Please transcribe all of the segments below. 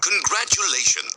Congratulations.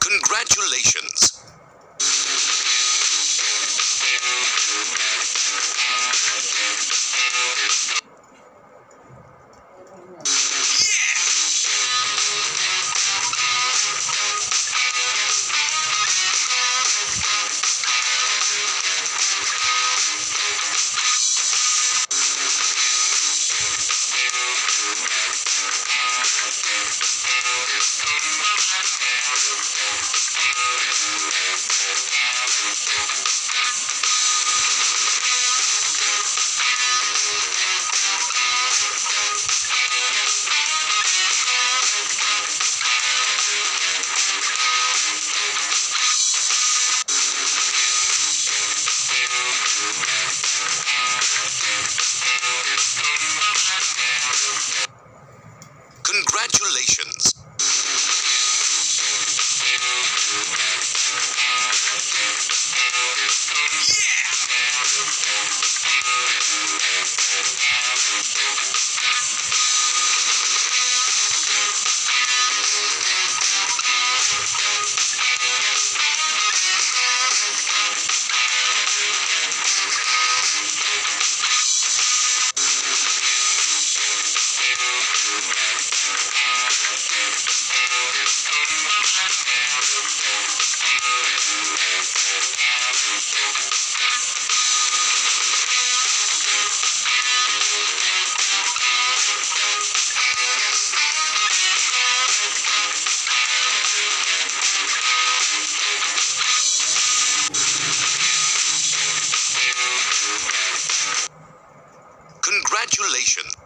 Congratulations. Congratulations.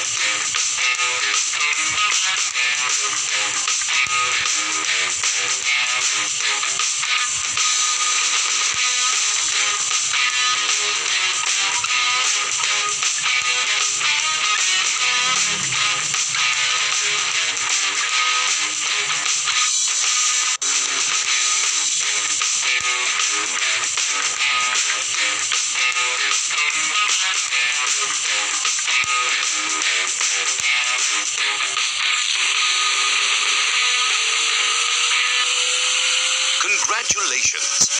Congratulations. Congratulations.